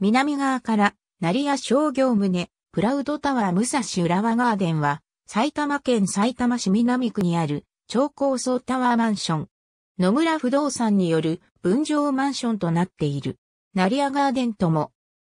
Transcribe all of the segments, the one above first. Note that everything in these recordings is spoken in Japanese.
南側から、成屋商業棟、プラウドタワー武蔵浦和ガーデンは、埼玉県埼玉市南区にある超高層タワーマンション。野村不動産による分譲マンションとなっている。成屋ガーデンとも、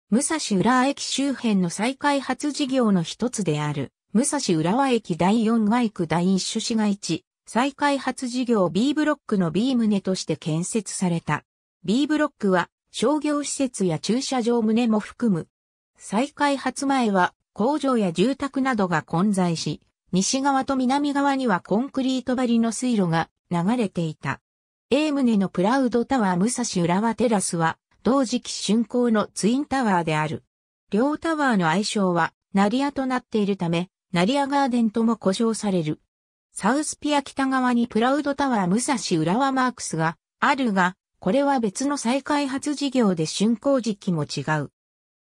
武蔵浦和駅周辺の再開発事業の一つである、武蔵浦和駅第4街区第一種市街地、再開発事業 B ブロックの B 棟として建設された。B ブロックは商業施設や駐車場棟も含む。再開発前は工場や住宅などが混在し、西側と南側にはコンクリート張りの水路が流れていた。A 棟のプラウドタワー武蔵浦和テラスは同時期竣工のツインタワーである。両タワーの愛称は成屋となっているため、成屋ガーデンとも呼称される。サウスピア北側にプラウドタワー武蔵浦和マークスがあるが、これは別の再開発事業で竣工時期も違う。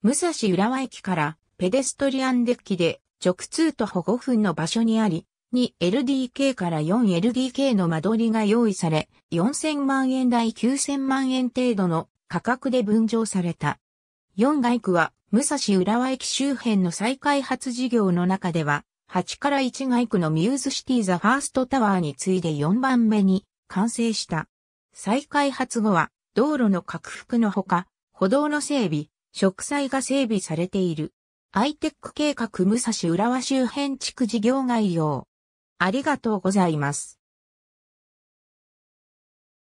武蔵浦和駅からペデストリアンデッキで直通徒歩5分の場所にあり、2LDK から 4LDK の間取りが用意され、4000万円台9000万円程度の価格で分譲された。4街区は武蔵浦和駅周辺の再開発事業の中では、8から1街区のミューズシティザファーストタワーに次いで4番目に完成した。再開発後は道路の拡幅のほか、歩道の整備、植栽が整備されている。アイテック計画武蔵浦和周辺地区事業概要。ありがとうございます。